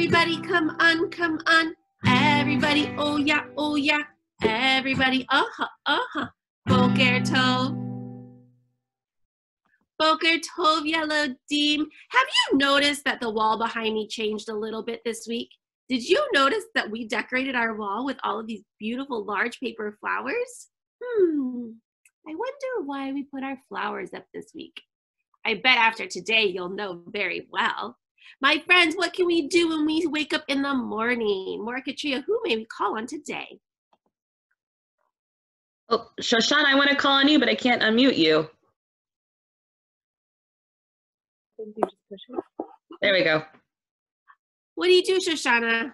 Everybody come on, come on. Everybody, oh yeah, oh yeah. Everybody, uh-huh, uh-huh. Boker Tov. Boker Tov, Yellow Deem. Have you noticed that the wall behind me changed a little bit this week? Did you notice that we decorated our wall with all of these beautiful large paper flowers? Hmm, I wonder why we put our flowers up this week. I bet after today you'll know very well. My friends, what can we do when we wake up in the morning? Morikatria, who may we call on today? Oh, Shoshana, I want to call on you, but I can't unmute you. There we go. What do you do, Shoshana?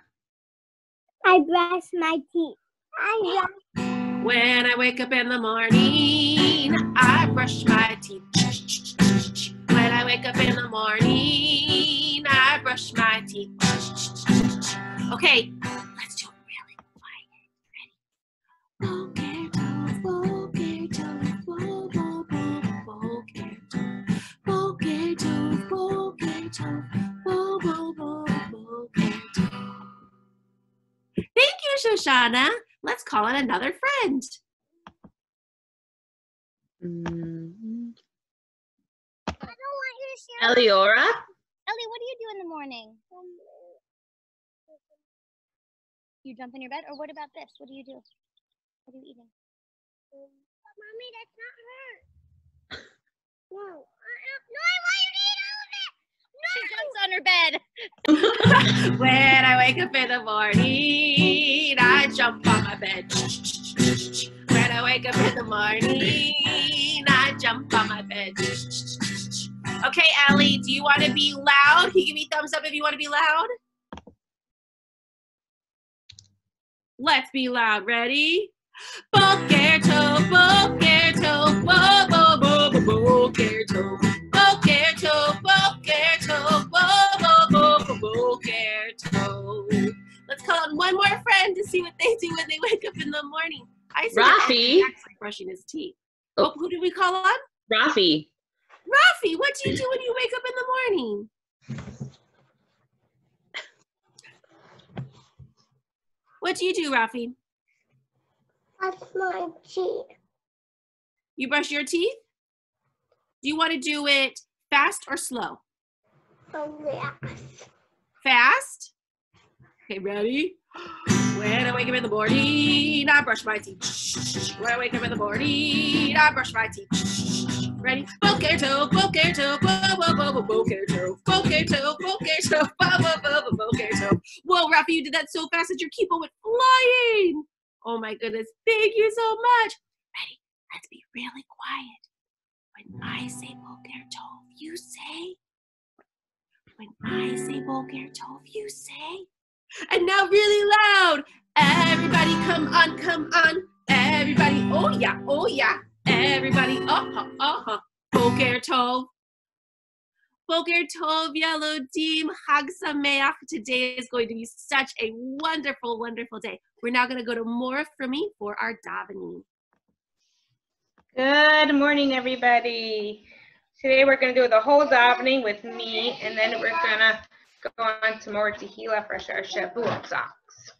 I brush my teeth. I brush. When I wake up in the morning, I brush my teeth. When I wake up in the morning, I brush my teeth. Okay, let's do it really quiet. Ready? Thank you, Shoshana. Let's call in another friend. Mm, I don't want you to share. Eliora? Ellie, what do you do in the morning? You jump in your bed, or what about this? What do you do? What are you eating? Oh, mommy, that's not her. No. Uh-uh. No, I want you to eat all of it. No. She jumps on her bed. when I wake up in the morning, I jump on my bed. When I wake up in the morning, I jump on my bed. Okay, Allie, do you want to be loud? Can you give me thumbs up if you want to be loud? Let's be loud. Ready? Boker tov, boker tov, bo bo bo bo boker tov. Boker tov, boker tov, bo bo bo bo boker tov. Let's call on one more friend to see what they do when they wake up in the morning. I see Rafi. Jack's brushing his teeth. Oh, Oh. who did we call on? Rafi. Rafi, what do you do when you wake up in the morning? What do you do, Rafi? That's my teeth. You brush your teeth? Do you want to do it fast or slow? Oh, yes. Fast? Okay, ready? When I wake up in the morning, I brush my teeth. When I wake up in the morning, I brush my teeth. Ready? Boker toe, boker toe, bo bo bo bo boker toe. Whoa, Rafi, you did that so fast that your keyboard went flying. Oh my goodness, thank you so much. Ready? Let's be really quiet. When I say boker toe, you say. When I say boker tov, you say. And now really loud. Everybody come on, come on. Everybody, oh yeah, oh yeah. Everybody, uh-huh, uh-huh. Boker tov. Boker tov, yellow team, Hag Sameach. Today is going to be such a wonderful, wonderful day. We're now going to go to Mora for me for our davening. Good morning, everybody. Today we're going to do the whole davening with me, and then we're going to go on to Morah Tehillah for our Shavuot socks.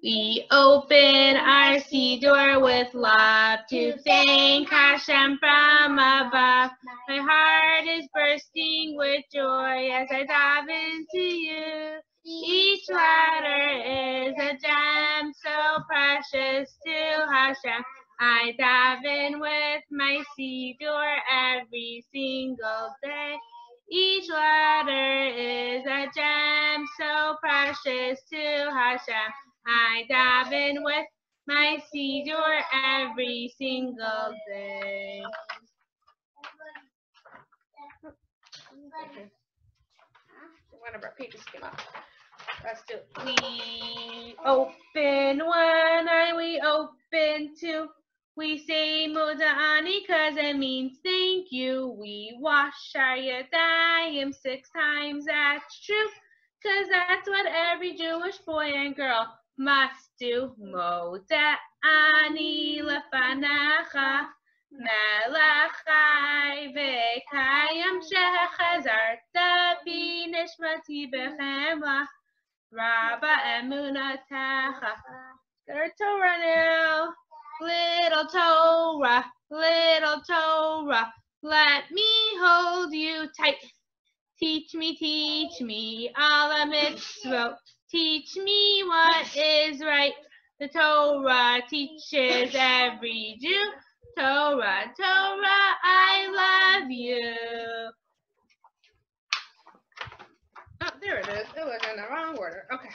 We open our Siddur with love to thank Hashem from above. My heart is bursting with joy as I dive into you. Each letter is a gem so precious to Hashem. I dive in with my Siddur every single day. Each letter is a gem so precious to Hashem. I dive in with my Siddur every single day. One of our pages came up. Let's do it. We open one eye, we open two. We say Moda'ani cause it means thank you. We wash our yadayim six times, that's true. Cause that's what every Jewish boy and girl must do. Moda'ani lefanacha. מלאכי וקיים שחזרת בי נשמתי בחמלה רבה אמונתך. Little Torah now, little Torah, little Torah, let me hold you tight. Teach me, teach me all the mitzvot. Teach me what is right. The Torah teaches every Jew. Torah, Torah, I love you. Oh, there it is. It was in the wrong order. Okay.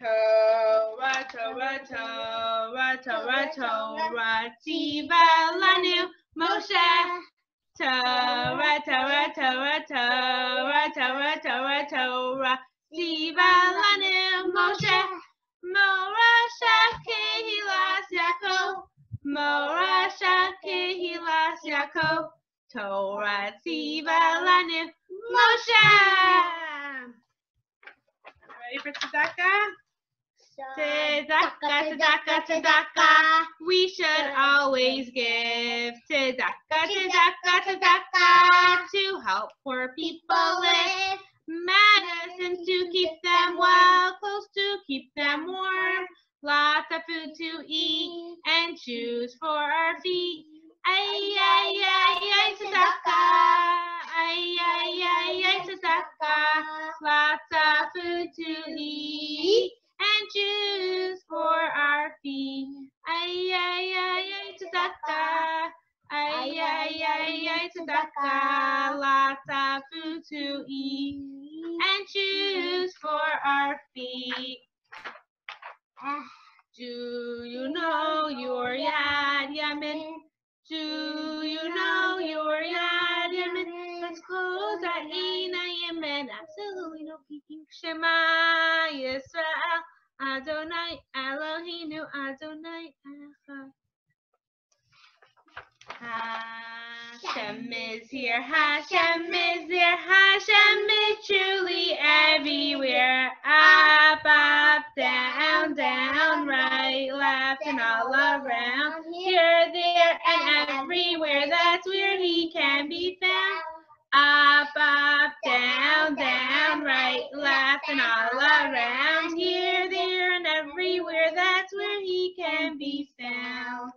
Torah, Torah, Torah, Torah, Torah, Tziva lanu Moshe. Torah, Torah, Torah, Torah, Torah, Torah, Torah, Tziva lanu Moshe. Morasha kehilas Yaakov. Morasha kehilas Yaakov. Torah tziva lanu Moshe. Ready for tzedakah? Tzedakah, tzedakah, tzedakah. We should always give tzedakah, tzedakah, tzedakah to help poor people live. Medicines to keep them well, clothes to keep them warm. Lots of food to eat and shoes for our feet. Ay, ay, ay, ay, tzedakah. Ay, ay, ay, ay, tzedakah. Lots of food to eat and shoes for our feet. Ay, ay, ay, ay, tzedakah. Ay, ay, ay, ay, tzedakah. Lots of food to eat and shoes for our feet. Do you know your Yad Yamin? Do you know your Yad Yamin? Let's close our Ina Yemen. Absolutely no peeking. Shema Yisrael. Adonai Eloheinu Adonai Hashem is here, Hashem is there, Hashem is truly everywhere. Up, up, down, down, right, left, and all around. Here, there, and everywhere. That's where he can be found. Up, up, down, down, right, left, and all around. Here, there, and everywhere. That's where he can be found.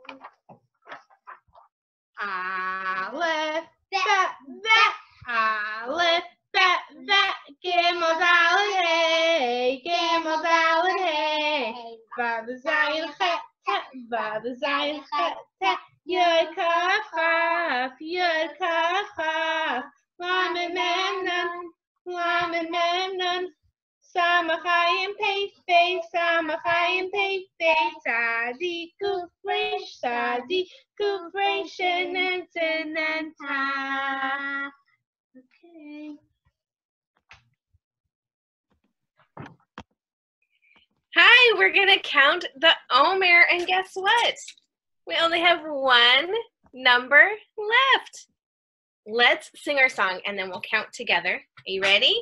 Aleph, bet, bet, Aleph, bet, bet, Gimel, Dalet, hey, Gimel, Dalet, hey, Vav, Zayin, Chet, Tet, Vav, Zayin, Chet, Tet, Yud, Kaf, Chaf, Yud, Kaf, Chaf, Lamed, Mem, Nun, Lamed, Mem, Nun, Samachayim, Pei, Pei, Samachayim, Pei, Pei, Resh, And Okay. Hi, we're gonna count the Omer, and guess what? We only have one number left. Let's sing our song and then we'll count together. Are you ready?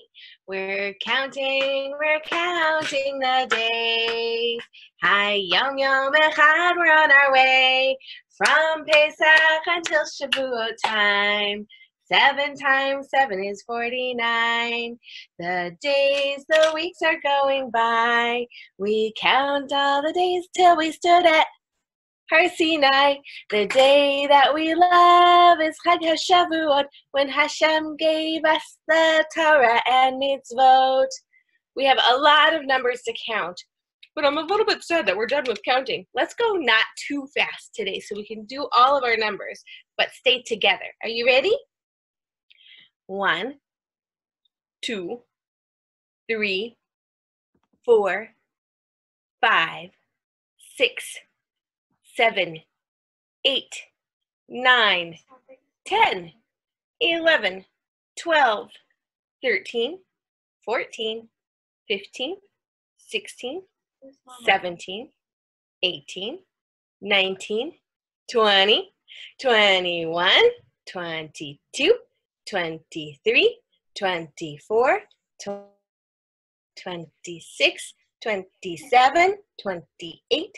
We're counting, we're counting the days. Hi, yom yom echad, we're on our way. From Pesach until Shavuot time. Seven times seven is 49. The days, the weeks are going by. We count all the days till we stood at Har Sinai. The day that we love is Chag HaShavuot, when Hashem gave us the Torah and mitzvot. We have a lot of numbers to count, but I'm a little bit sad that we're done with counting. Let's go not too fast today so we can do all of our numbers, but stay together. Are you ready? One, two, three, four, five, six, seven, eight, nine, ten, eleven, twelve, thirteen, fourteen, fifteen, sixteen, seventeen, eighteen, nineteen, twenty, twenty-one, twenty-two, twenty-three, twenty-four, tw- twenty-six, twenty-seven, twenty-eight,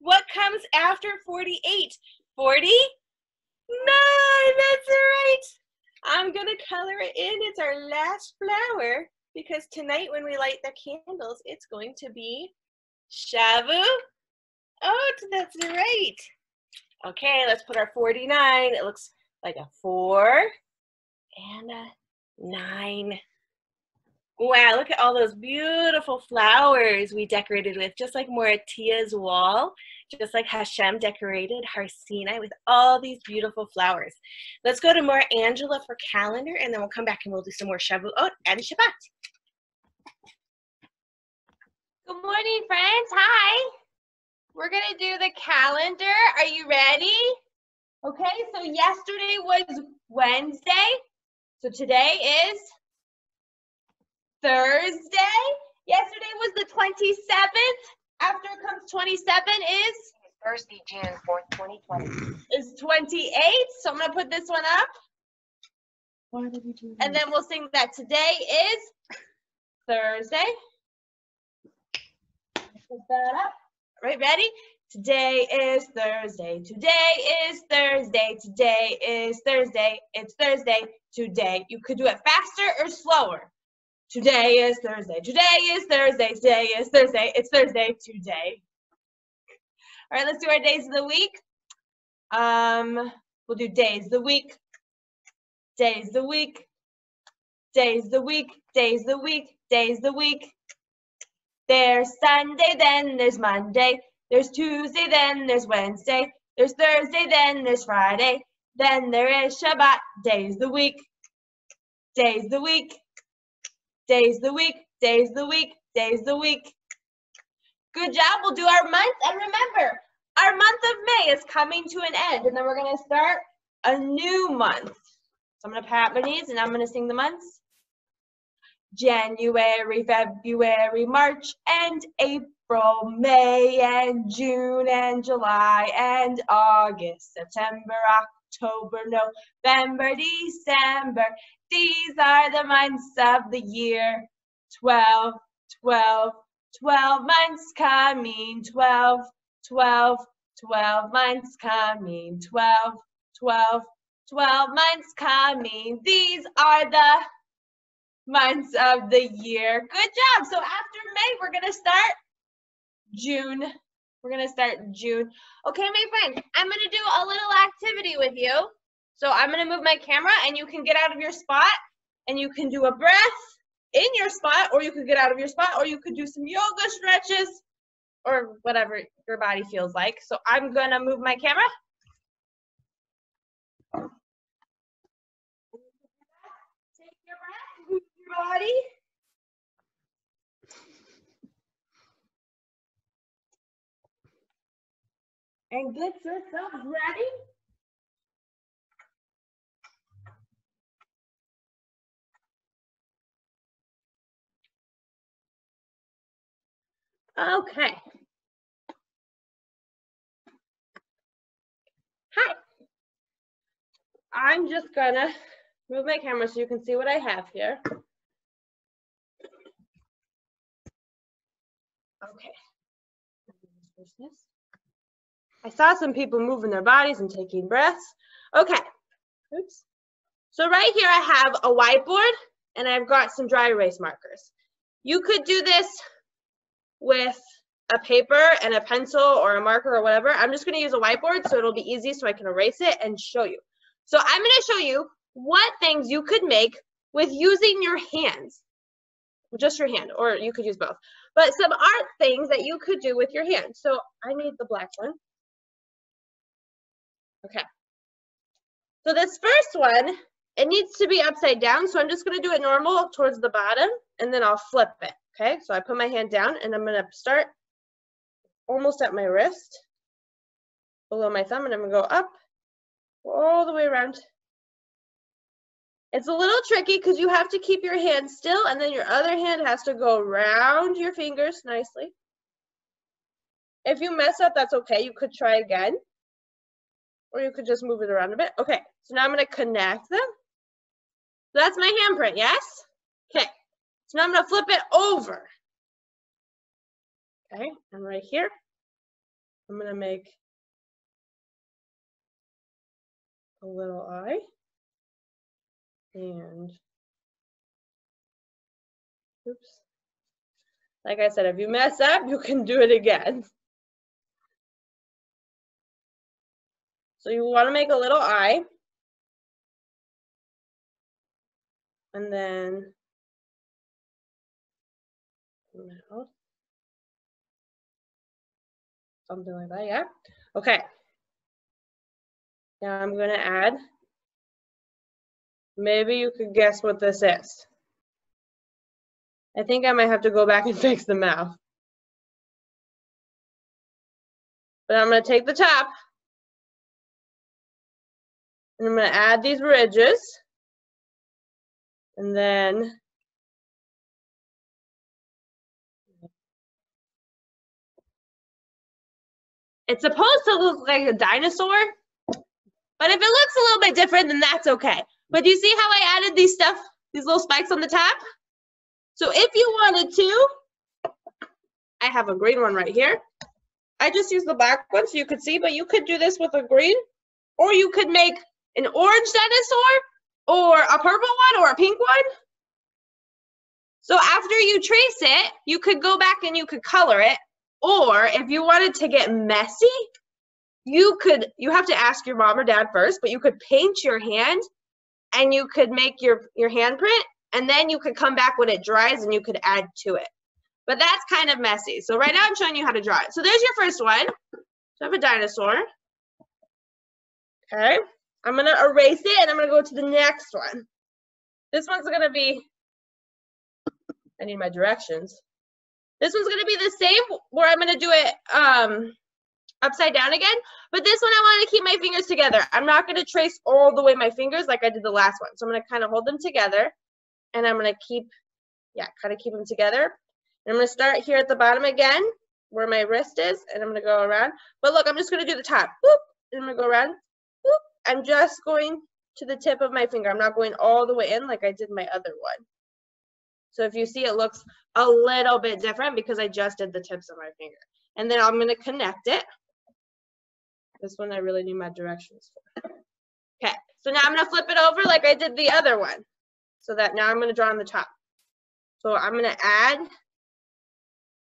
What comes after 48? 40? Nine, that's right. I'm gonna color it in. It's our last flower because tonight when we light the candles, it's going to be Shavu. Oh, that's right. Okay, let's put our 49. It looks like a four and a nine. Wow, look at all those beautiful flowers we decorated with, just like Moratia's wall, just like Hashem decorated Har Sinai with all these beautiful flowers. Let's go to Morah Angela for calendar, and then we'll come back and we'll do some more Shavuot and Shabbat. Good morning, friends. Hi. We're going to do the calendar. Are you ready? Okay, so yesterday was Wednesday. So today is Thursday. Yesterday was the 27th. After it comes 27 is Thursday, June 4th, 2020. is 28. So I'm going to put this one up. Why did you? And then we'll sing that today is Thursday. Put that up. Right, ready? Today is Thursday. Today is Thursday. Today is Thursday. It's Thursday. Today. You could do it faster or slower. Today is Thursday. Today is Thursday. Today is Thursday. It's Thursday today. All right, let's do our days of the week. Um, we'll do days the week. Days the week. Days the week. Days the week. Days the week. There's Sunday, then there's Monday. There's Tuesday, then there's Wednesday. There's Thursday, then there's Friday. Then there is Shabbat. Days the week. Days the week. Days the week. Days the week. Days the week. Good job. We'll do our month. And remember, our month of May is coming to an end. And then we're going to start a new month. So I'm to pat my knees and I'm going to sing the months. January, February, March, and April, May, and June, and July, and August, September, October, November, December. These are the months of the year. 12, 12, 12 months coming, 12, 12, 12 months coming, 12, 12, 12 months coming. These are the months of the year. Good job. So after May, we're going to start June. We're going to start June. Okay, my friend, I'm going to do a little activity with you. So I'm going to move my camera and you can get out of your spot and you can do a breath in your spot or you could get out of your spot or you could do some yoga stretches or whatever your body feels like. So I'm going to move my camera. Take your breath, move your body. And get yourself ready. Okay. Hi. I'm just gonna move my camera so you can see what I have here. Okay. I saw some people moving their bodies and taking breaths. Okay. Oops. So right here I have a whiteboard and I've got some dry erase markers. You could do this with a paper and a pencil or a marker or whatever. I'm just going to use a whiteboard so it'll be easy so I can erase it and show you. So I'm going to show you what things you could make with using your hands. Just your hand, or you could use both. But some art things that you could do with your hand. So I need the black one. Okay. So this first one, it needs to be upside down. So I'm just going to do it normal towards the bottom, and then I'll flip it. Okay, so I put my hand down, and I'm going to start almost at my wrist, below my thumb, and I'm going to go up all the way around. It's a little tricky because you have to keep your hand still and then your other hand has to go around your fingers nicely. If you mess up, that's okay. You could try again. Or you could just move it around a bit. Okay, so now I'm going to connect them. That's my handprint, yes? Okay, so now I'm to flip it over. Okay, and right here, I'm going to make a little eye. And, oops. Like I said, if you mess up, you can do it again. So you want to make a little eye. And then. Something like that, yeah? Okay. Now I'm going to add, maybe you could guess what this is. I think I might have to go back and fix the mouth. But I'm going to take the top and I'm going to add these ridges. And then it's supposed to look like a dinosaur, but if it looks a little bit different, then that's okay. But do you see how I added these stuff, these little spikes on the top? So if you wanted to, I have a green one right here. I just used the black one so you could see, but you could do this with a green, or you could make an orange dinosaur, or a purple one, or a pink one. So after you trace it, you could go back and you could color it, or if you wanted to get messy, you could, you have to ask your mom or dad first, but you could paint your hand and you could make your, your handprint and then you could come back when it dries and you could add to it. But that's kind of messy. So right now I'm showing you how to draw it. So there's your first one. So I have a dinosaur. Okay. I'm gonna erase it and I'm gonna go to the next one. This one's gonna be, I need my directions. This one's gonna be the same where I'm gonna do it um, upside down again. But this one I want to keep my fingers together. I'm not gonna trace all the way my fingers like I did the last one. So I'm gonna kind of hold them together and I'm gonna keep, yeah, kind of keep them together. And I'm gonna start here at the bottom again where my wrist is and I'm gonna go around. But look, I'm just gonna do the top. Whoop, and I'm gonna go around. I'm just going to the tip of my finger. I'm not going all the way in like I did my other one. So if you see it looks a little bit different because I just did the tips of my finger. And then I'm gonna connect it. This one I really need my directions for. Okay, so now I'm gonna flip it over like I did the other one. So that now I'm gonna draw on the top. So I'm gonna add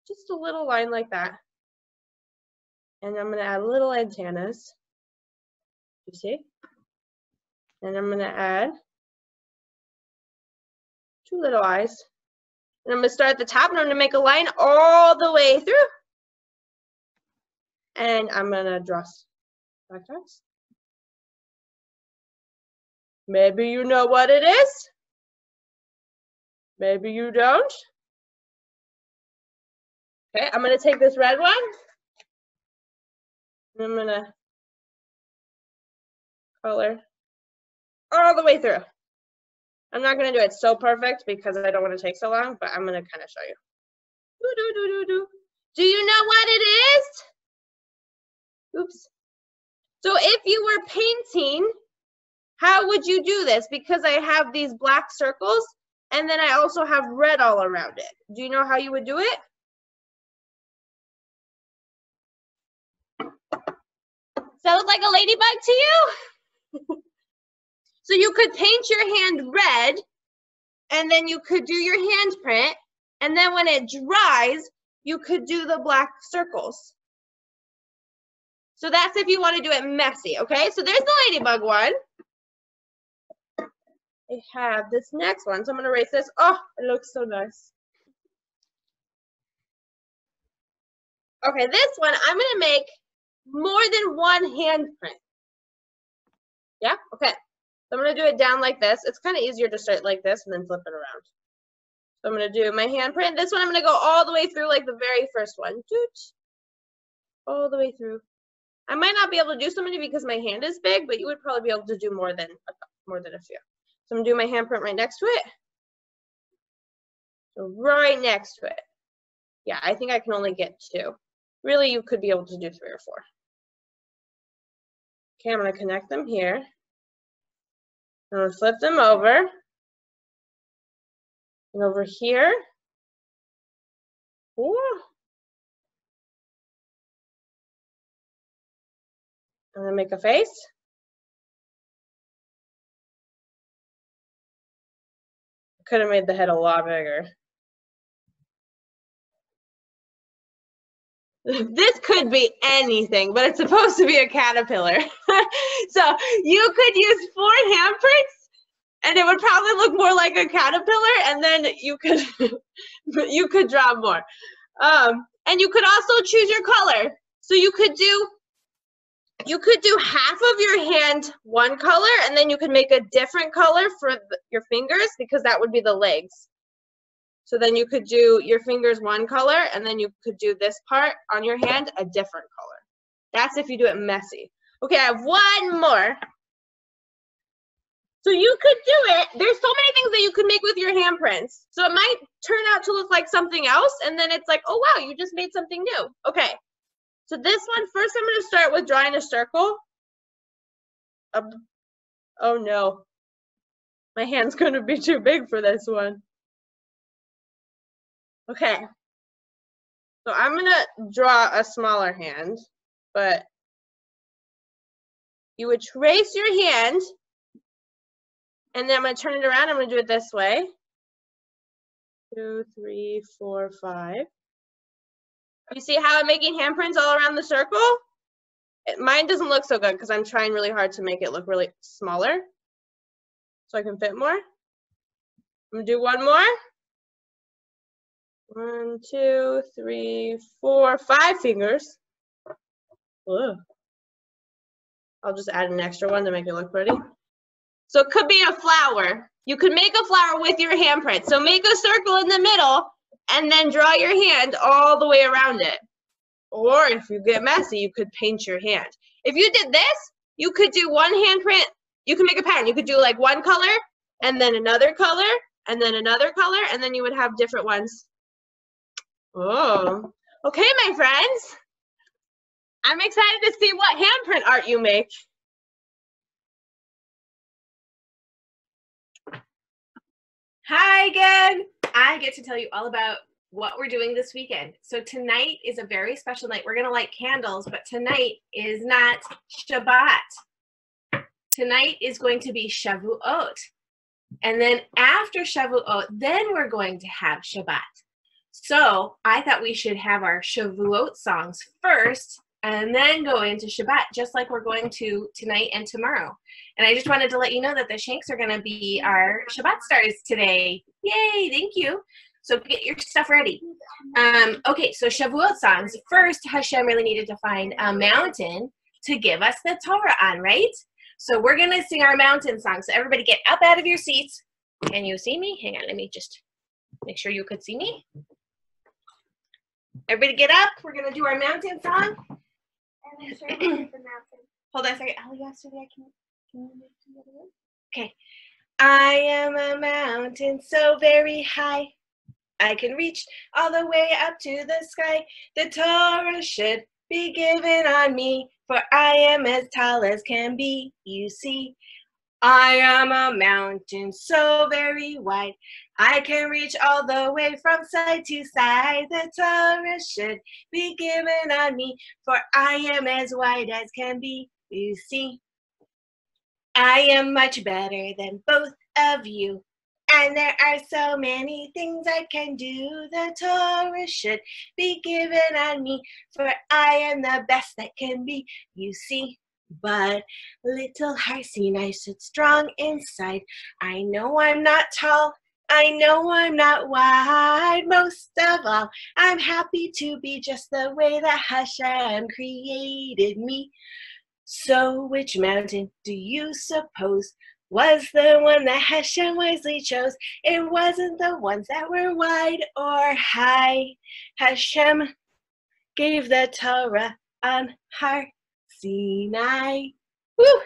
just a little line like that. And I'm gonna add little antennas. You see? And I'm gonna add two little eyes. And I'm gonna start at the top and I'm gonna make a line all the way through. And I'm gonna draw black. Maybe you know what it is. Maybe you don't. Okay, I'm gonna take this red one. And I'm gonna color all the way through. I'm not gonna do it so perfect because I don't want to take so long, but I'm gonna kind of show you. Do, do, do. do you know what it is? Oops. So if you were painting, how would you do this? Because I have these black circles and then I also have red all around it. Do you know how you would do it? Sounds like a ladybug to you? so you could paint your hand red and then you could do your handprint and then when it dries, you could do the black circles. So that's if you want to do it messy, okay? So there's the ladybug one. I have this next one. So I'm going to erase this. Oh, it looks so nice. Okay, this one, I'm going to make more than one handprint. Yeah, okay. So I'm going to do it down like this. It's kind of easier to start like this and then flip it around. So I'm going to do my handprint. This one I'm going to go all the way through like the very first one. Toot. All the way through. I might not be able to do so many because my hand is big, but you would probably be able to do more than a more than a few. So I'm gonna do my handprint right next to it. So right next to it. Yeah, I think I can only get two. Really, you could be able to do three or four. Okay, I'm gonna connect them here. I'm gonna flip them over. And over here. Ooh. Gonna make a face. Could have made the head a lot bigger. This could be anything, but it's supposed to be a caterpillar. so you could use four handprints and it would probably look more like a caterpillar and then you could you could draw more. Um, and you could also choose your color. So you could do you could do half of your hand one color and then you could make a different color for your fingers because that would be the legs. So then you could do your fingers one color and then you could do this part on your hand a different color. That's if you do it messy. Okay, I have one more. So you could do it. There's so many things that you could make with your handprints. So it might turn out to look like something else and then it's like, oh wow, you just made something new. Okay. So this one, first I'm going to start with drawing a circle. Um, oh no. My hand's going to be too big for this one. Okay. So I'm going to draw a smaller hand, but you would trace your hand and then I'm going to turn it around. I'm going to do it this way. Two, three, four, five. You see how I'm making handprints all around the circle? It, mine doesn't look so good because I'm trying really hard to make it look really smaller so I can fit more. I'm gonna do one more. One, two, three, four, five fingers. Ugh. I'll just add an extra one to make it look pretty. So it could be a flower. You could make a flower with your handprint. So make a circle in the middle and then draw your hand all the way around it. Or if you get messy, you could paint your hand. If you did this, you could do one handprint. You can make a pattern. You could do like one color and then another color and then another color, and then you would have different ones. Oh, okay, my friends. I'm excited to see what handprint art you make. Hi again. I get to tell you all about what we're doing this weekend. So tonight is a very special night. We're going to light candles, but tonight is not Shabbat. Tonight is going to be Shavuot. And then after Shavuot, then we're going to have Shabbat. So I thought we should have our Shavuot songs first and then go into Shabbat, just like we're going to tonight and tomorrow. And I just wanted to let you know that the Shanks are going to be our Shabbat stars today. Yay, thank you. So get your stuff ready. Um, okay, so Shavuot songs. First, Hashem really needed to find a mountain to give us the Torah on, right? So we're going to sing our mountain song. So everybody get up out of your seats. Can you see me? Hang on, let me just make sure you could see me. Everybody get up. We're going to do our mountain song. Hold on a second. Oh, yesterday I can. can you the other room? Okay. I am a mountain so very high. I can reach all the way up to the sky. The Torah should be given on me, for I am as tall as can be. You see, I am a mountain so very wide. I can reach all the way from side to side. The Torah should be given on me, for I am as wide as can be. You see, I am much better than both of you. And there are so many things I can do. The Torah should be given on me, for I am the best that can be. You see, but little heart I sit strong inside. I know I'm not tall. I know I'm not wide. Most of all, I'm happy to be just the way that Hashem created me. So, which mountain do you suppose was the one that Hashem wisely chose? It wasn't the ones that were wide or high. Hashem gave the Torah on Har Sinai. Woo!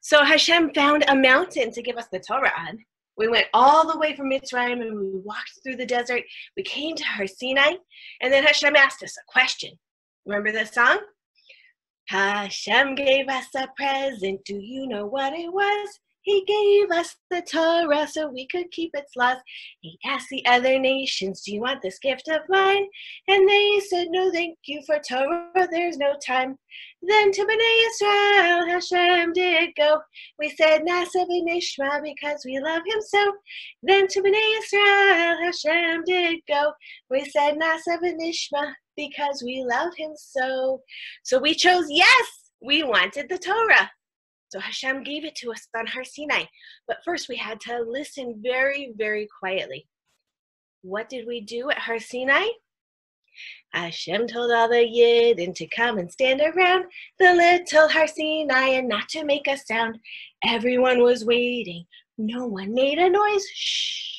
So Hashem found a mountain to give us the Torah on. We went all the way from Mitzrayim and we walked through the desert. We came to Har Sinai, and then Hashem asked us a question. Remember the song? Hashem gave us a present. Do you know what it was? He gave us the Torah so we could keep its laws. He asked the other nations, Do you want this gift of mine? And they said, No, thank you for Torah, there's no time. Then to Bnei Israel, Hashem did go. We said, Na'aseh Nishma, because we love him so. Then to Bnei Israel, Hashem did go. We said, Na'aseh Nishma, because we love him so. So we chose yes, we wanted the Torah. So Hashem gave it to us on Har Sinai. But first we had to listen very, very quietly. What did we do at Har Sinai? Hashem told all the Yidden to come and stand around the little Har Sinai and not to make a sound. Everyone was waiting. No one made a noise. Shh.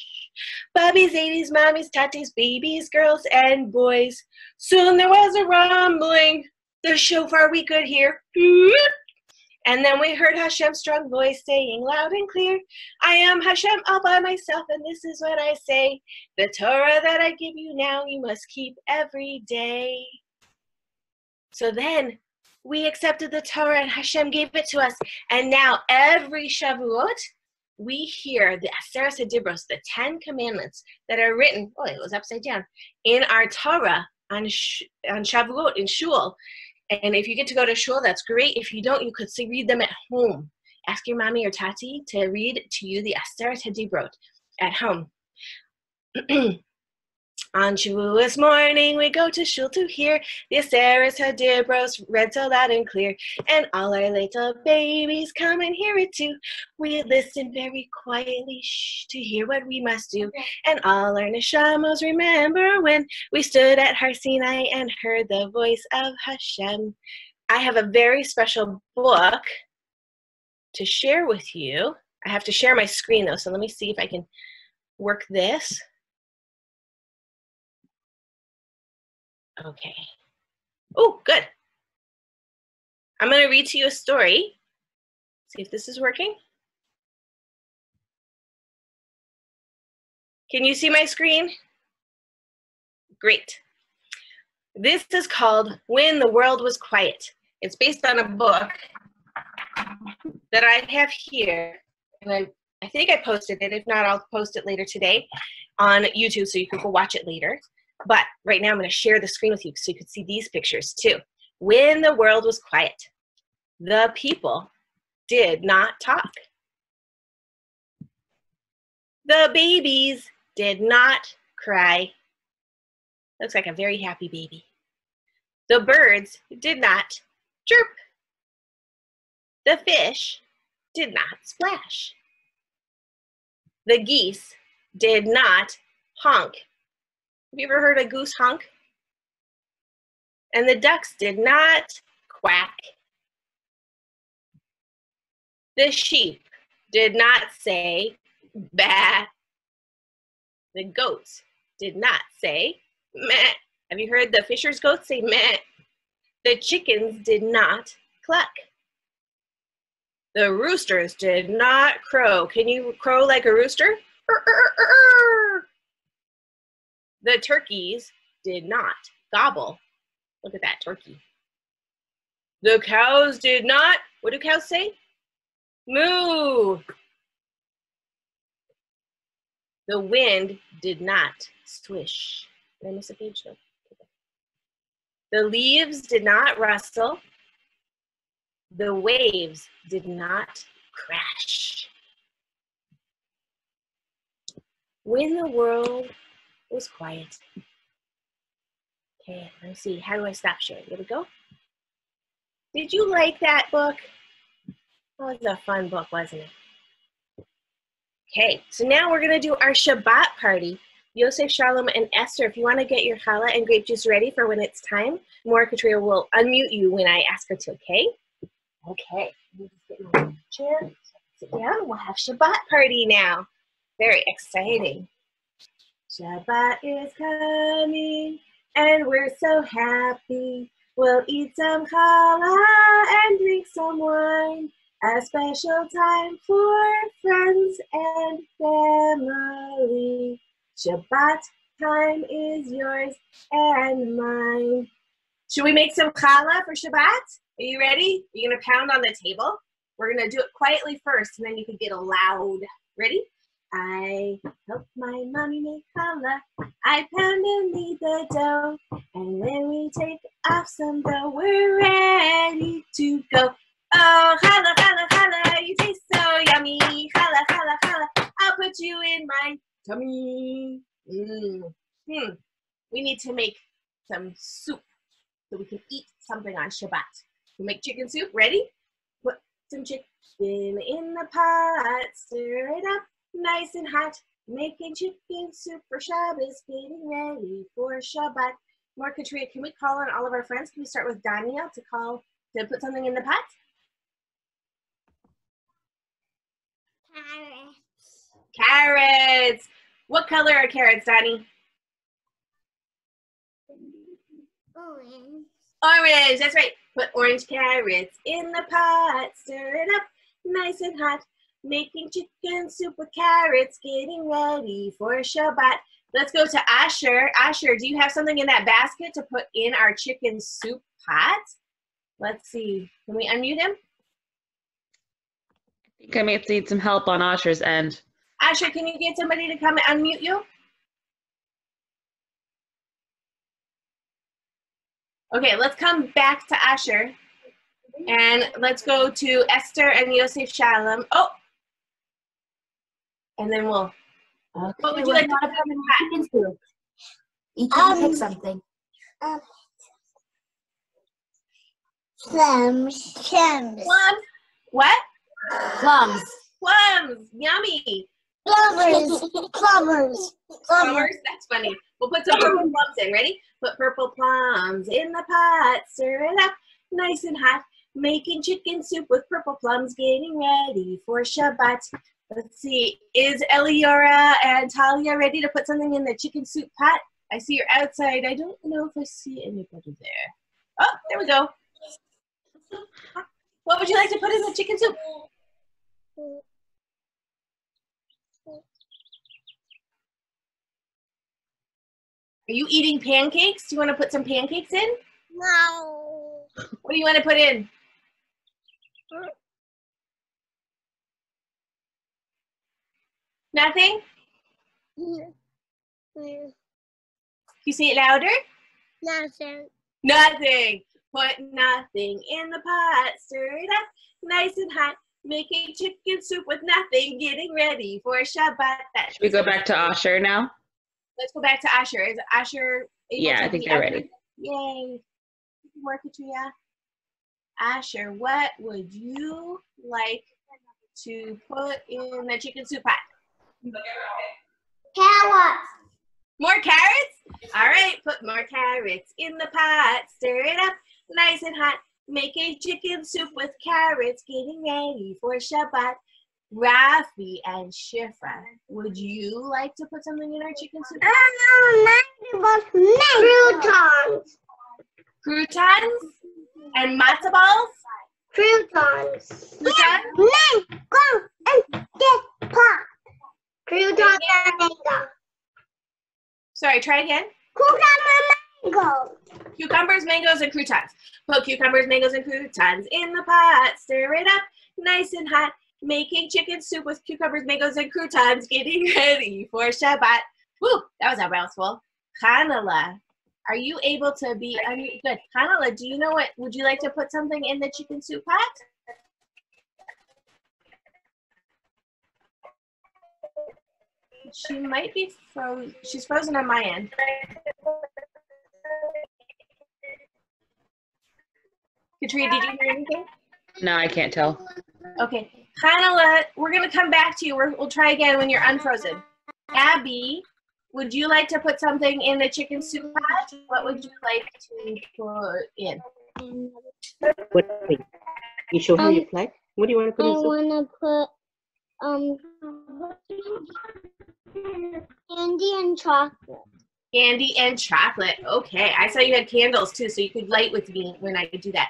Bubbies, zaidies, mommies, tatis, babies, girls, and boys. Soon there was a rumbling. The shofar we could hear. And then we heard Hashem's strong voice saying loud and clear, I am Hashem all by myself, and this is what I say. The Torah that I give you now, you must keep every day. So then we accepted the Torah, and Hashem gave it to us. And now every Shavuot, we hear the Aseret Dibros, the Ten Commandments that are written, oh, it was upside down, in our Torah on, Sh- on Shavuot, in Shul. And if you get to go to shul, that's great. If you don't, you could read them at home. Ask your mommy or tati to read to you the Aseret Hadibrot at home. On Shavuos morning, we go to shul to hear the Aseret Hadibros read so loud and clear. And all our little babies come and hear it too. We listen very quietly shh, to hear what we must do. And all our neshamos remember when we stood at Har Sinai and heard the voice of Hashem. I have a very special book to share with you. I have to share my screen though, so let me see if I can work this. Okay. Oh, good. I'm going to read to you a story. See if this is working. Can you see my screen? Great. This is called When the World Was Quiet. It's based on a book that I have here. And I, I think I posted it. If not, I'll post it later today on YouTube so you can go watch it later. But right now I'm going to share the screen with you so you can see these pictures too. When the world was quiet, the people did not talk. The babies did not cry. Looks like a very happy baby. The birds did not chirp. The fish did not splash. The geese did not honk have you ever heard a goose honk? And the ducks did not quack. The sheep did not say bah. The goats did not say meh. Have you heard the fisher's goats say meh? The chickens did not cluck. The roosters did not crow. Can you crow like a rooster? Er, er, er, the turkeys did not gobble. Look at that turkey. The cows did not, what do cows say? Moo. The wind did not swish. Did I miss a page? The leaves did not rustle. The waves did not crash. When the world was quiet. Okay, let me see. How do I stop sharing? There we go. Did you like that book? That was a fun book, wasn't it? Okay, so now we're going to do our Shabbat party. Yosef, Shalom, and Esther, if you want to get your challah and grape juice ready for when it's time, Morah Katria will unmute you when I ask her to, okay? Okay, let me just get my chair, sit down, we'll have Shabbat party now. Very exciting. Shabbat is coming and we're so happy. We'll eat some challah and drink some wine. A special time for friends and family. Shabbat time is yours and mine. Should we make some challah for Shabbat? Are you ready? You're gonna pound on the table. We're gonna do it quietly first, and then you can get a loud. Ready? I help my mommy make challah. I pound and knead the dough, and when we take off some dough, we're ready to go. Oh, challah, challah, challah, you taste so yummy. Challah, challah, challah, I'll put you in my tummy. Mm. Hmm. We need to make some soup so we can eat something on Shabbat. We make chicken soup. Ready? Put some chicken in the pot. Stir it up nice and hot. Making chicken soup for Shabbos. Getting ready for Shabbat. Morah Katria, can we call on all of our friends? Can we start with Danielle to call to put something in the pot? Carrots. Carrots. What color are carrots, Donnie? Orange. Orange, that's right. Put orange carrots in the pot, stir it up nice and hot. Making chicken soup with carrots, getting ready for Shabbat. Let's go to Asher. Asher, do you have something in that basket to put in our chicken soup pot? Let's see. Can we unmute him? I think I may need some help on Asher's end. Asher, can you get somebody to come and unmute you? Okay, let's come back to Asher. And let's go to Esther and Yosef Shalom. Oh! And then we'll. Okay, What would you like to put in the pot? chicken soup. Each of you Um, pick something. Um, plums. Plums. Plums. What? Plums. Plums. Yummy. Plumbers. Plumbers. Plumbers. That's funny. We'll put some purple plums in. Ready? Put purple plums in the pot. Stir it up nice and hot. Making chicken soup with purple plums. Getting ready for Shabbat. Let's see. Is Eliora and Talia ready to put something in the chicken soup pot? I see you're outside. I don't know if I see anybody there. Oh, there we go. What would you like to put in the chicken soup? Are you eating pancakes? Do you want to put some pancakes in? No. What do you want to put in? Mm. Nothing? Can you say it louder? Nothing. Nothing. Put nothing in the pot. Stir it up nice and hot. Making chicken soup with nothing. Getting ready for Shabbat. That- Should we go back to Asher now? Let's go back to Asher. Is Asher Yeah, I think be they're unmuted? ready. Yay. Morah Katria. Asher, what would you like to put in the chicken soup pot? Carrots. More carrots? All right, put more carrots in the pot. Stir it up nice and hot. Make a chicken soup with carrots. Getting ready for Shabbat. Rafi and Shifra, would you like to put something in our chicken soup? Croutons. Croutons and matzo balls? Croutons. Croutons? Go and get pot. And mango. Sorry, try again. And mango. Cucumbers, mangoes, and croutons. Put cucumbers, mangoes, and croutons in the pot. Stir it up nice and hot. Making chicken soup with cucumbers, mangoes, and croutons. Getting ready for Shabbat. Woo, that was a mouthful. Hanala, are you able to be un- good? Hanala, do you know what? Would you like to put something in the chicken soup pot? She might be frozen. She's frozen on my end. Katria, did you hear anything? No, I can't tell. Okay. Hanala, we're going to come back to you. We're, we'll try again when you're unfrozen. Abby, would you like to put something in the chicken soup pot? What would you like to put in? What? Wait. You show her Um, your flag? What do you want to put I in? soup? wanna put um candy and chocolate. Candy and chocolate. Okay. I saw you had candles too, so you could light with me when I do that.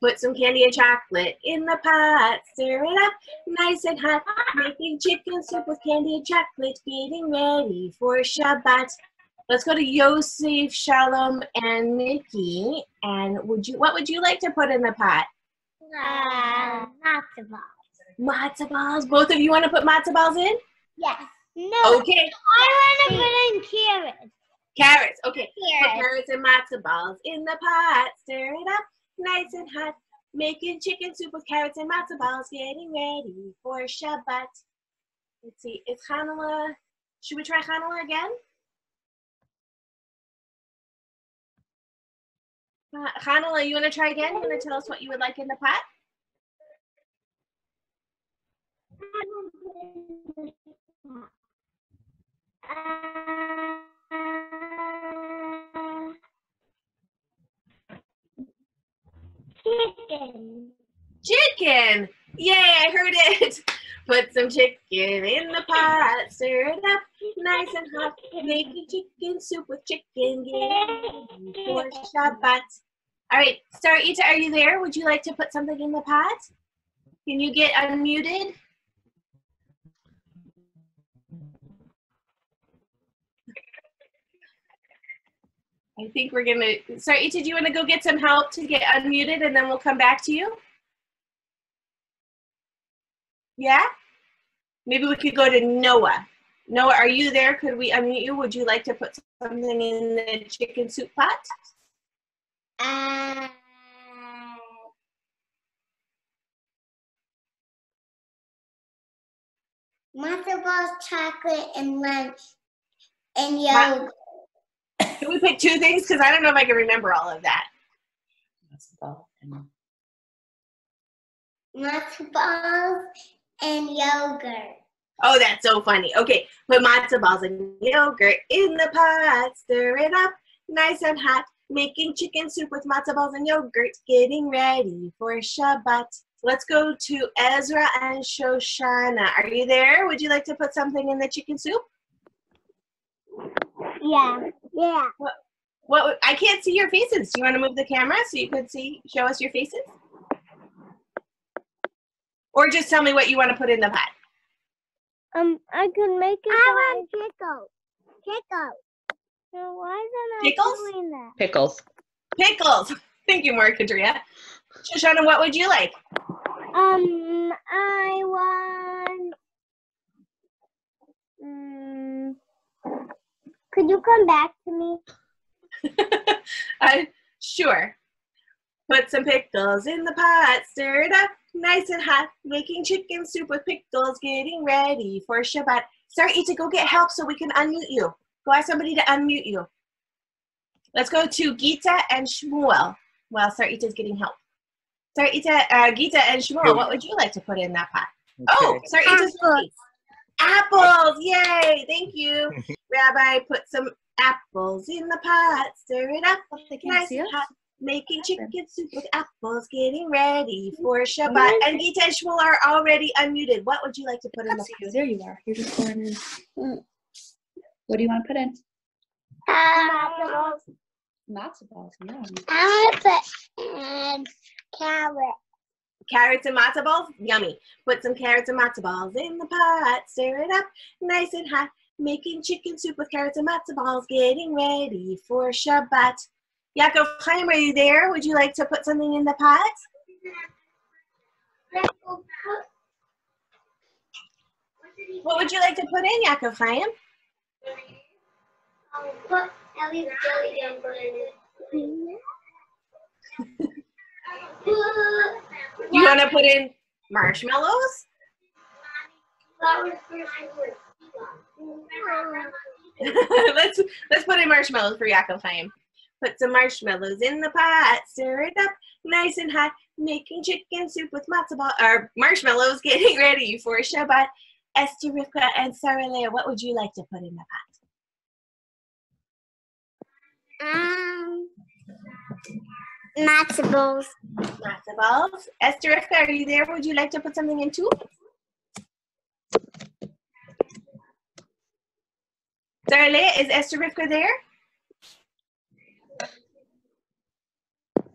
Put some candy and chocolate in the pot. Stir it up nice and hot. Making chicken soup with candy and chocolate. Getting ready for Shabbat. Let's go to Yosef, Shalom, and Nikki. And would you? What would you like to put in the pot? Uh, matzo balls. Matzo balls. Both of you want to put matzo balls in? Yes. No. Okay. I want to put in carrots. Carrots. Okay. Put Carrots. carrots and matzo balls in the pot. Stir it up nice and hot. Making chicken soup with carrots and matzo balls. Getting ready for Shabbat. Let's see. It's Hanala. Should we try Hanala again? Uh, Hanala, you want to try again? You want to tell us what you would like in the pot? Chicken. Chicken! Yay, I heard it! Put some chicken in the pot, stir it up nice and hot. Making chicken soup with chicken for Shabbat. All right, Star Ita, are you there? Would you like to put something in the pot? Can you get unmuted? I think we're gonna, sorry, Ita, do you want to go get some help to get unmuted and then we'll come back to you? Yeah? Maybe we could go to Noah. Noah, are you there? Could we unmute you? Would you like to put something in the chicken soup pot? Uh, matzo balls, chocolate, and lunch, and yogurt. Can we pick two things? Because I don't know if I can remember all of that. matzo balls and yogurt. Oh, that's so funny. Okay, put matzo balls and yogurt in the pot. Stir it up nice and hot. Making chicken soup with matzo balls and yogurt. Getting ready for Shabbat. Let's go to Ezra and Shoshana. Are you there? Would you like to put something in the chicken soup? Yeah, yeah. What? I can't see your faces. Do you want to move the camera so you could see, show us your faces? Or just tell me what you want to put in the pot. Um, I could make it. I want pickle. Pickle. So why isn't I Pickles? doing that? Pickles. Pickles. Thank you, Morah Katria. Shoshana, what would you like? Um, I want. Mm, could you come back to me? uh, sure. Put some pickles in the pot, stir it up nice and hot, making chicken soup with pickles, getting ready for Shabbat. Start to go get help so we can unmute you. Go ask somebody to unmute you. Let's go to Gita and Shmuel while Sarita's getting help. Sarita, uh, Gita and Shmuel, what would you like to put in that pot? Oh, Sarita's Apples. Apples, yay, thank you. Rabbi, put some apples in the pot, stir it up, nice and hot. Making chicken soup with apples, getting ready for Shabbat. And Gita and Shmuel are already unmuted. What would you like to put in the pot? There you are. You're just going in. What do you want to put in? Um, Matzo balls. Yeah. I want to put um, carrot. Carrots and matzo balls, yummy. Put some carrots and matzo balls in the pot, stir it up nice and hot. Making chicken soup with carrots and matzo balls, getting ready for Shabbat. Yaakov Chaim, are you there? Would you like to put something in the pot? What would you like to put in, Yaakov Chaim? Put at least jelly jumper in it. You want to put in marshmallows? let's let's put in marshmallows for Yaakov Chaim. Put some marshmallows in the pot, stir it up nice and hot, making chicken soup with matzo ball or marshmallows, getting ready for Shabbat. Esther, Rivka, and Sarah Leah, what would you like to put in the pot? Um, matzo balls. Matzo balls. Esther, Rivka, are you there? Would you like to put something in too? Leah, is Esther Rivka there?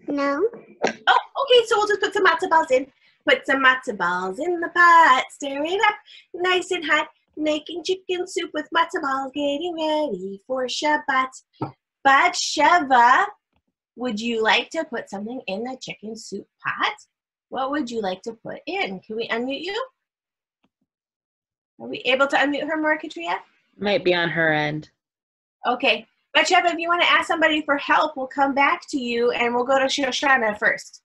No. Oh, okay, so we'll just put some matzo balls in. Put some matzo balls in the pot. Stir it up nice and hot. Making chicken soup with matzo balls. Getting ready for Shabbat. Batsheva, would you like to put something in the chicken soup pot? What would you like to put in? Can we unmute you? Are we able to unmute her more, Katria? Might be on her end. Okay. Batsheva, if you want to ask somebody for help, we'll come back to you and we'll go to Shoshana first.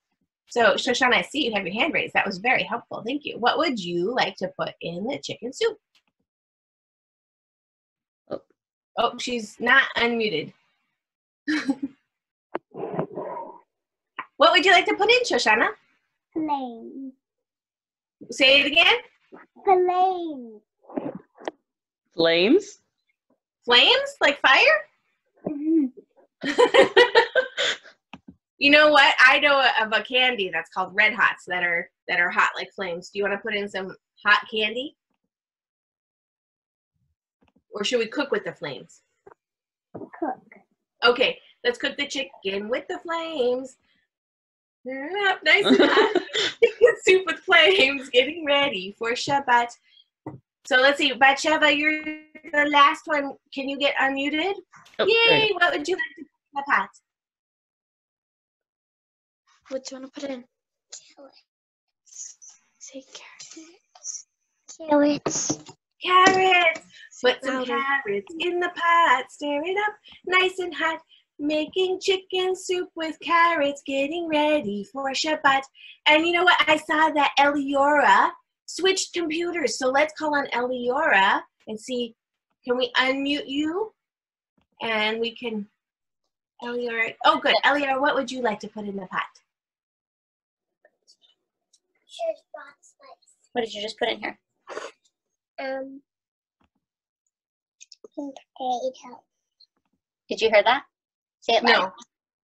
So Shoshana, I see you have your hand raised. That was very helpful. Thank you. What would you like to put in the chicken soup? Oh. Oh, she's not unmuted. what would you like to put in, Shoshana? Flame. Say it again. Flame. Flames? Flames? Like fire? Mm-hmm. you know what? I know of a candy that's called Red Hots that are that are hot like flames. Do you want to put in some hot candy? Or should we cook with the flames? Cook. Okay, let's cook the chicken with the flames. Turn it up nice and hot. Chicken soup with flames, getting ready for Shabbat. So let's see, Batsheva, you're the last one. Can you get unmuted? Oh, Yay! What would you like to put in the pot? What do you want to put in? Carrots. Say carrots. Carrots. Carrots. Put some Louder. carrots in the pot. Stir it up nice and hot. Making chicken soup with carrots, getting ready for Shabbat. And you know what? I saw that Eliora switched computers. So let's call on Eliora and see. Can we unmute you? And we can. Eliora. Oh, good. Eliora, what would you like to put in the pot? Here's box spice. What did you just put in here? Um. Potato. Did you hear that? Say it loud.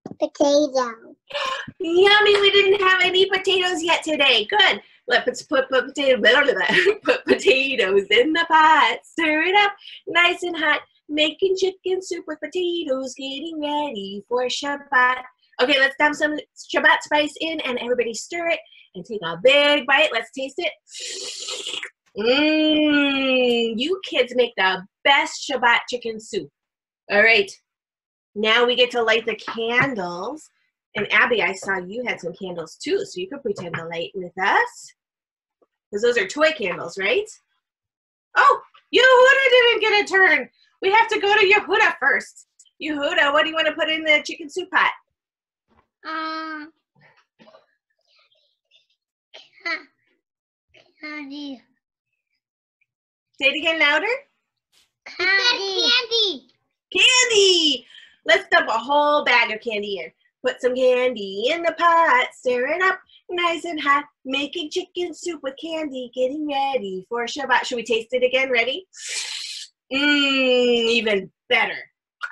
No. Potato. Yummy, we didn't have any potatoes yet today. Good. Let's put, put, potato, blah, blah. put potatoes in the pot. Stir it up nice and hot. Making chicken soup with potatoes. Getting ready for Shabbat. Okay, let's dump some Shabbat spice in and everybody stir it and take a big bite. Let's taste it. Mmm, you kids make the best Shabbat chicken soup. All right, now we get to light the candles. And Abby, I saw you had some candles too, so you could pretend to light with us. Because those are toy candles, right? Oh, Yehuda didn't get a turn. We have to go to Yehuda first. Yehuda, what do you want to put in the chicken soup pot? Um. ca- Candy. Say it again louder. Candy. Candy. Candy! Let's dump a whole bag of candy in. Put some candy in the pot, stir it up nice and hot. Making chicken soup with candy, getting ready for Shabbat. Should we taste it again? Ready? Mmm, even better.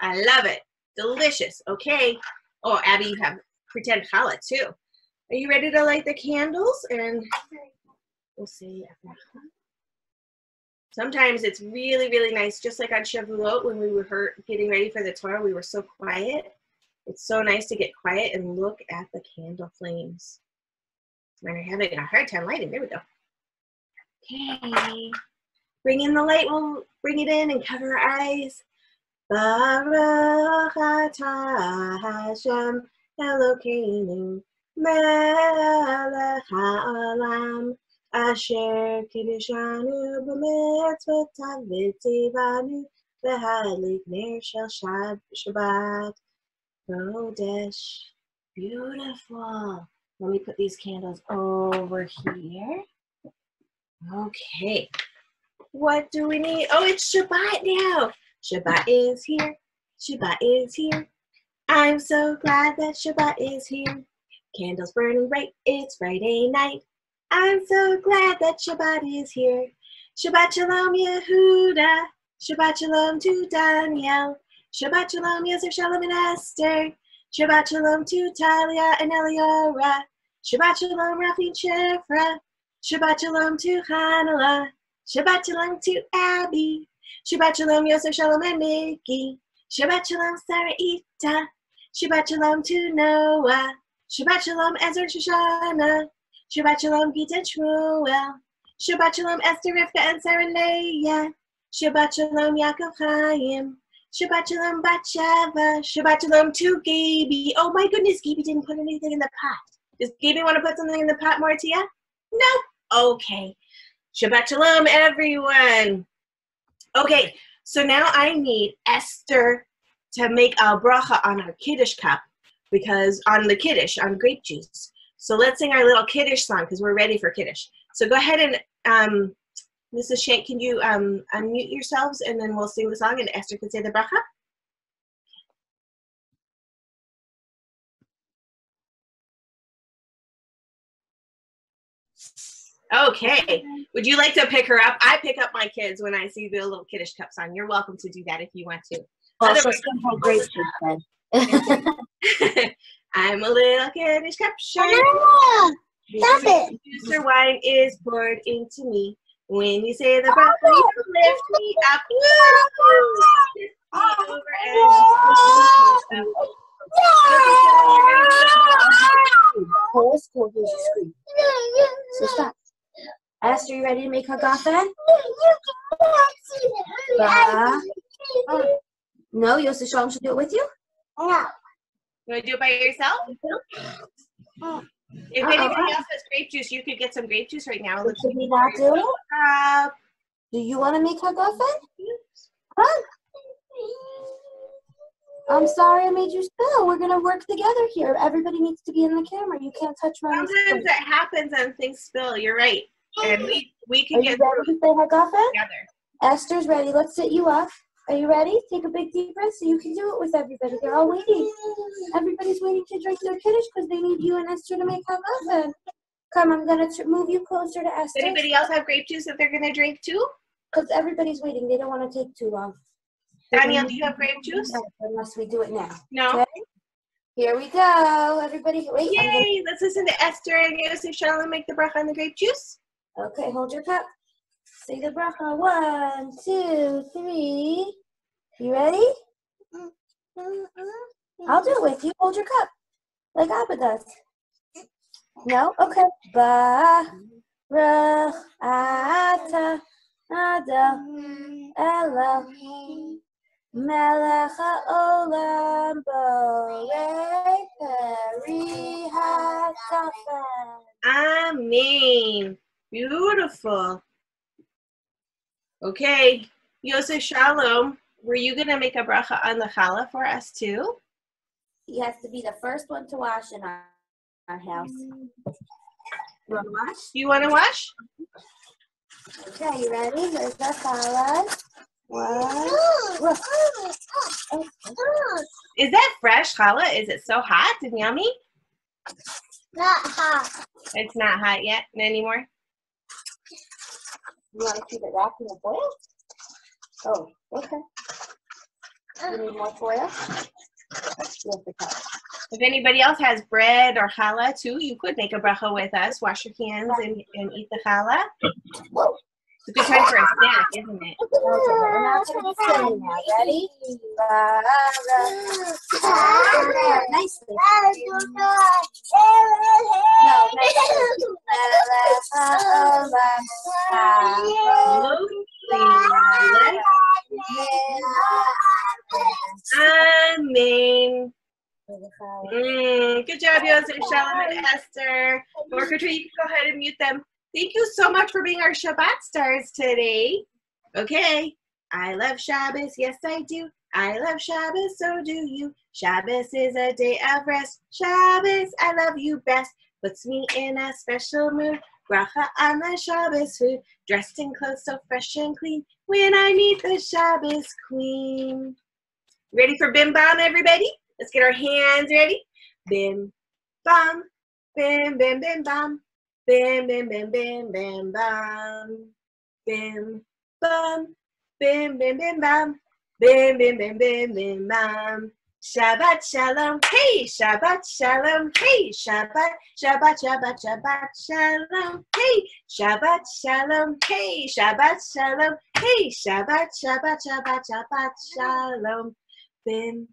I love it. Delicious. Okay. Oh, Abby, you have pretend challah too. Are you ready to light the candles? And we'll see. Sometimes it's really, really nice, just like on Shavuot when we were getting ready for the Torah, we were so quiet. It's so nice to get quiet and look at the candle flames. When you're having a hard time lighting, there we go. Okay. Bring in the light, we'll bring it in and cover our eyes. Baruch atah Hashem Elokeinu melech ha'olam asher kiddushanu b'mitzvotav v'tzivanu v'hadlik ner shel shab- Shabbat Kodesh. Beautiful. Let me put these candles over here. Okay. What do we need? Oh, it's Shabbat now. Shabbat is here. Shabbat is here. I'm so glad that Shabbat is here. Candles burning bright. It's Friday night. I'm so glad that Shabbat is here. Shabbat Shalom Yehuda. Shabbat Shalom to Daniel. Shabbat Shalom Yosef Shalom and Esther. Shabbat Shalom to Talia and Eliora. Shabbat Shalom Rafi and Shifra. Shabbat Shalom to Hanala. Shabbat Shalom to Abby. Shabbat Shalom Yosef Shalom and Mickey. Shabbat Shalom Sarah Ita. Shabbat Shalom to Noah. Shabbat Shalom, Ezra and Shoshana. Shabbat Shalom, Gita and Shmuel. Shabbat Shalom, Esther, Rivka, and Sarah Leah. Shabbat Shalom, Yaakov Chaim. Shabbat Shalom, Batsheva. Shabbat Shalom to Gaby. Oh my goodness, Gaby didn't put anything in the pot. Does Gaby want to put something in the pot, Martia? No? Okay. Shabbat Shalom, everyone. Okay, so now I need Esther to make a bracha on our Kiddush cup because on the Kiddush, on grape juice. So let's sing our little Kiddush song because we're ready for Kiddush. So go ahead and, um, Mrs. Shank, can you um, unmute yourselves and then we'll sing the song and Esther can say the bracha? Okay. Would you like to pick her up? I pick up my kids when I see the little kiddush cups on. You're welcome to do that if you want to. Well, so Otherwise- simple grape juice then. I'm a little kiddush cup. Ah, Stop it. Or wine is poured into me. When you say the bracha, you lift me up. Over and Whole school hears you scream. So stop. Esther, you ready to make hagafen? Ba. No, Yosef Shalom should do it with you? No. You want to do it by yourself? If Uh-oh. anybody else has grape juice, you could get some grape juice right now. Let's should we not do? Uh, Do you want to make hagafen? Huh? I'm sorry I made you spill. We're gonna work together here. Everybody needs to be in the camera. You can't touch my Sometimes it happens and things spill. You're right. And we, we Are can you get ready through to say together. Esther's ready. Let's sit you up. Are you ready? Take a big deep breath so you can do it with everybody. They're all waiting. Everybody's waiting to drink their kiddush because they need you and Esther to make hagafen. Come, I'm gonna t- move you closer to Does Esther anybody else have grape juice that they're going to drink too? because everybody's waiting. They don't want to take too long. Daniel, do you have grape juice? Unless we do it now. No. Okay. Here we go. Everybody, wait. I'm gonna- Yay! Let's listen to Esther and Yosef Shalom make the bracha on the grape juice. Okay, hold your cup. Say the bracha. One, two, three. You ready? I'll do it with you. Hold your cup. Like Abba does. No? Okay. Ba ra ata ada ela melech haolam borei peri. Amen. Beautiful. Okay. Yosef Shalom, were you going to make a bracha on the challah for us too? He has to be the first one to wash in our, our house. You want to wash? You want to wash? Okay, you ready? Here's the salad. One. Is that fresh challah? Is it so hot and yummy? Not hot. It's not hot yet anymore. You want to keep it wrapped in the foil? Oh, okay. You need more foil? Yes, the cup. If anybody else has bread or challah too, you could make a bracha with us. Wash your hands and, and eat the challah. Whoa. It's a good time for a snack, isn't it? Okay, we're not going to be sitting now. Ready? Ba. Nicely. No, Shalom, and Esther. Tree, you can go ahead and mute them. Thank you so much for being our Shabbat stars today. Okay. I love Shabbos. Yes, I do. I love Shabbos. So do you. Shabbos is a day of rest. Shabbos, I love you best. Puts me in a special mood. Bracha on the Shabbos food. Dressed in clothes so fresh and clean. When I meet the Shabbos queen. Ready for Bim Bam, everybody? Let's get our hands ready. Bim, bam, bim, bim, bim, bam. Bim, bim, bim, bim, bim, bam. Bim, bam, bim, bim, bim, bam. Bim, bim, bim, bim, bim, bam. Shabbat shalom, hey, Shabbat shalom, hey, Shabbat, Shabbat, Shabbat, Shabbat shalom, hey, Shabbat shalom, hey, Shabbat shalom, hey, Shabbat, Shabbat, Shabbat, Shabbat shalom. Bim,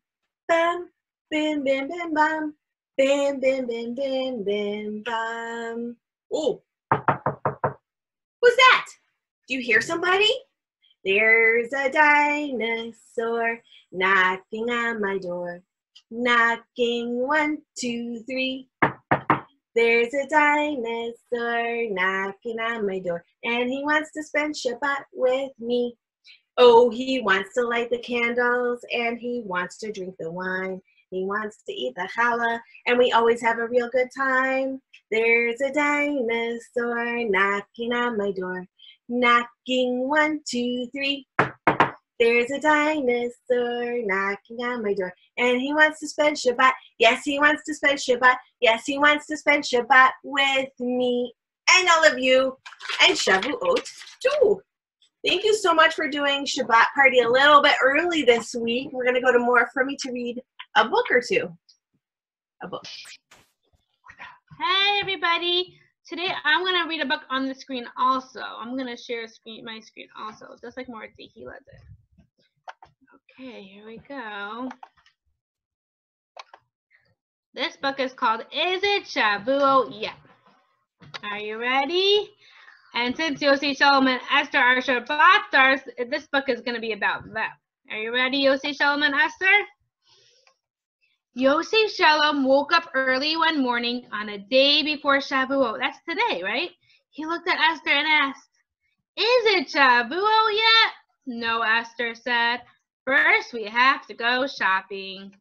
bam, bim, bim, bim, bam. Bim, bim, bim, bim, bim, bum. Oh, who's that? Do you hear somebody? There's a dinosaur knocking on my door. Knocking one, two, three. There's a dinosaur knocking on my door, and he wants to spend Shabbat with me. Oh, he wants to light the candles, and he wants to drink the wine. He wants to eat the challah, and we always have a real good time. There's a dinosaur knocking on my door. Knocking one, two, three. There's a dinosaur knocking on my door, and he wants to spend Shabbat. Yes, he wants to spend Shabbat. Yes, he wants to spend Shabbat with me and all of you, and Shavuot too. Thank you so much for doing Shabbat party a little bit early this week. We're going to go to more for me to read a book or two. A book. Hey everybody! Today I'm gonna read a book on the screen also. I'm gonna share screen my screen also, just like Marty Gila did. Okay, here we go. This book is called Is It Shavuot Yet? Are you ready? And since Yossi Shalom and Esther are Shabbat stars, this book is going to be about them. Are you ready, Yossi Shalom and Esther? Yosef Shalom woke up early one morning on a day before Shavuot. That's today, right? He looked at Esther and asked, Is it Shavuot yet? No, Esther said. First, we have to go shopping.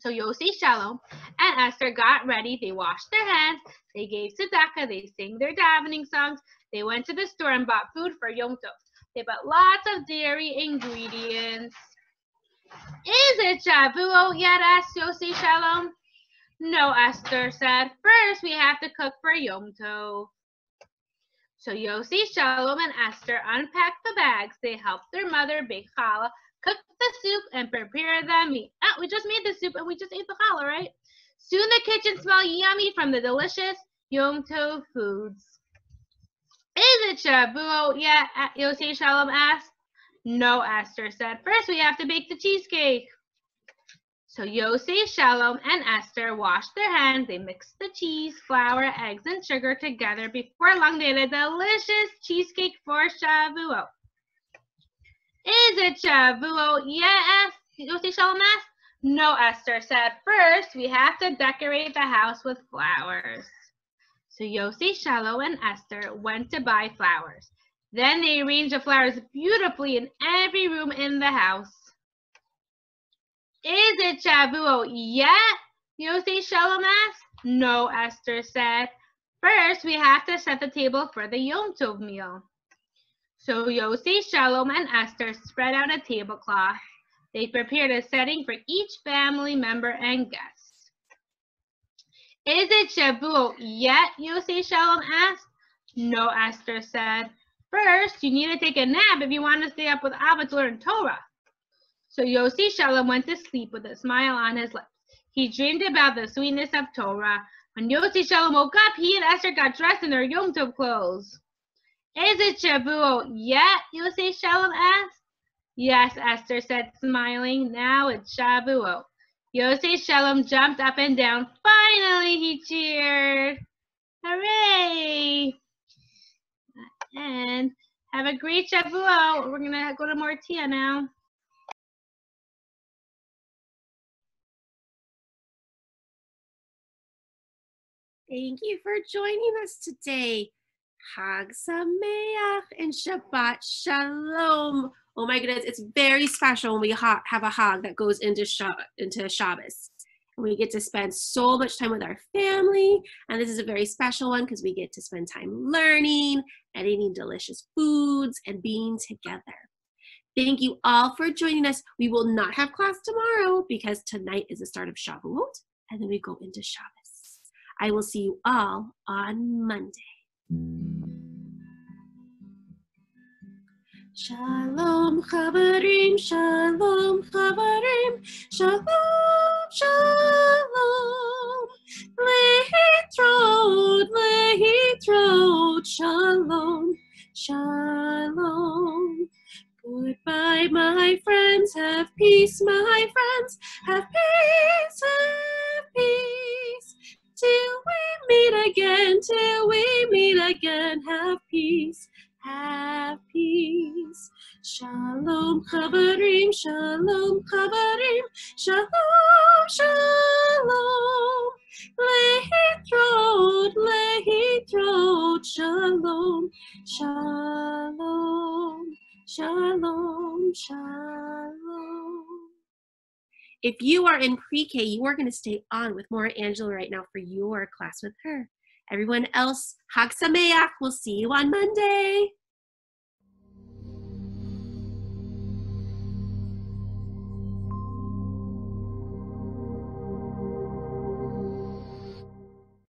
So Yosef Shalom and Esther got ready. They washed their hands. They gave tzedakah. They sang their davening songs. They went to the store and bought food for Yom Tov. They bought lots of dairy ingredients. Is it Shavuot yet? asked Yossi Shalom. No, Esther said. First, we have to cook for Yom Tov. So Yossi, Shalom, and Esther unpacked the bags. They helped their mother bake challah, cook the soup, and prepare the meat. Oh, we just made the soup and we just ate the challah, right? Soon the kitchen smelled yummy from the delicious Yom Tov foods. Is it Shavuot yet? Yossi Shalom asked. No, Esther said. First, we have to bake the cheesecake. So Yosef, Shalom, and Esther washed their hands. They mixed the cheese, flour, eggs, and sugar together. Before long, they had a delicious cheesecake for Shavuot. Is it Shavuot? Yes, Yosef, Shalom asked. No, Esther said. First, we have to decorate the house with flowers. So Yosef, Shalom, and Esther went to buy flowers. Then they arranged the flowers beautifully in every room in the house. Is it Shavuot yet? Yosef Shalom asked. No, Esther said. First, we have to set the table for the Yom Tov meal. So Yosef, Shalom, and Esther spread out a tablecloth. They prepared a setting for each family member and guest. Is it Shavuot yet? Yosef Shalom asked. No, Esther said. First, you need to take a nap if you want to stay up with Abba to learn Torah. So Yossi Shalom went to sleep with a smile on his lips. He dreamed about the sweetness of Torah. When Yossi Shalom woke up, he and Esther got dressed in their Yom Tov clothes. Is it Shavuot yet? Yossi Shalom asked. Yes, Esther said, smiling. Now it's Shavuot. Yossi Shalom jumped up and down. Finally, he cheered. Hooray! And have a great Shavuot. We're going to go to Martia now. Thank you for joining us today. Hag Sameach and Shabbat Shalom. Oh my goodness, it's very special when we ha- have a Hag that goes into, Sha- into Shabbos. We get to spend so much time with our family. And this is a very special one because we get to spend time learning and eating delicious foods and being together. Thank you all for joining us. We will not have class tomorrow because tonight is the start of Shavuot and then we go into Shabbos. I will see you all on Monday. Shalom Chaverim, Shalom Chaverim, Shalom, Shalom. Lehitrot, Lehitrot, Shalom, Shalom. Goodbye, my friends, have peace, my friends, have peace, have peace. till we meet again, till we meet again. Have peace, have peace. Shalom chaverim, shalom chaverim, shalom, shalom. Lehitrot, lehitrot, shalom, shalom, shalom, shalom. If you are in pre-K, you are going to stay on with Morah Angela right now for your class with her. Everyone else, Hag Sameach. We'll see you on Monday.